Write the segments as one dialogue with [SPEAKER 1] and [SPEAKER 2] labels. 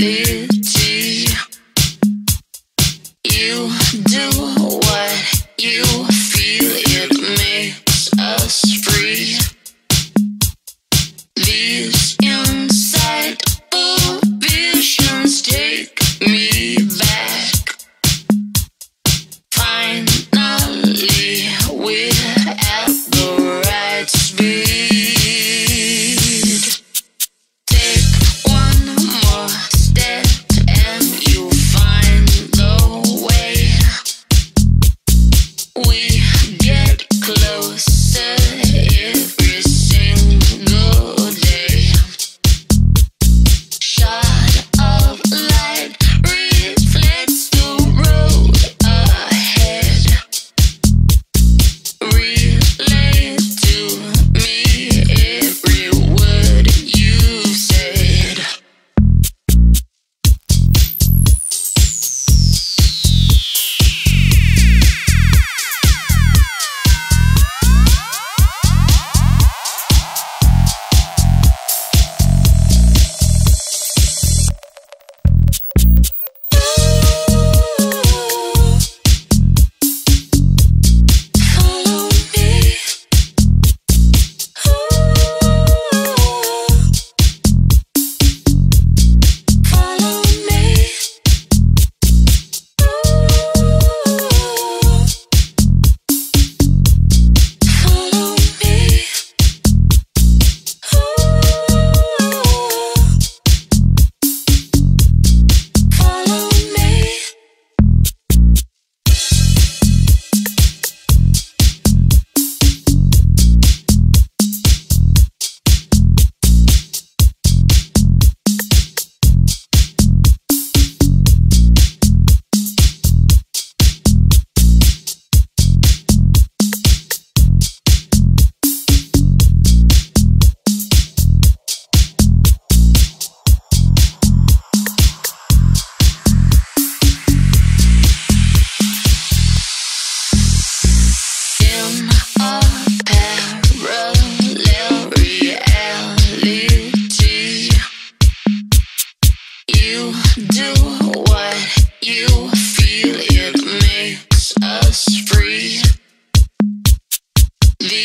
[SPEAKER 1] ability. You do what you feel, it makes us free. The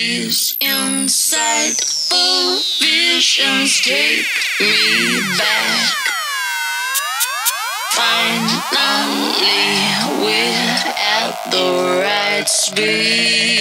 [SPEAKER 1] is insightful visions take me back. Finally, we're at the right speed.